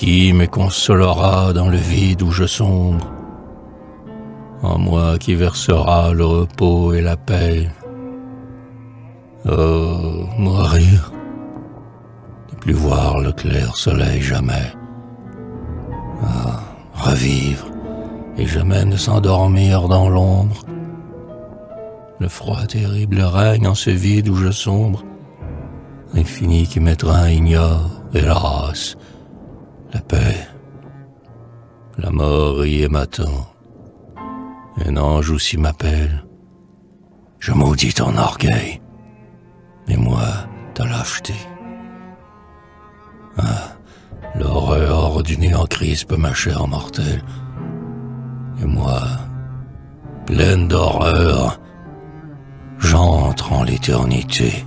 Qui me consolera dans le vide où je sombre En moi qui versera le repos et la paix. Oh, mourir, ne plus voir le clair soleil jamais. Ah, revivre et jamais ne s'endormir dans l'ombre. Le froid terrible règne en ce vide où je sombre. L'infini qui train ignore, hélas, la paix. La mort y est m'attend. Un ange aussi m'appelle. Je maudis ton orgueil. Et moi, ta lâcheté. Ah, l'horreur du néant crispe ma chair mortelle. Et moi, pleine d'horreur, j'entre en l'éternité.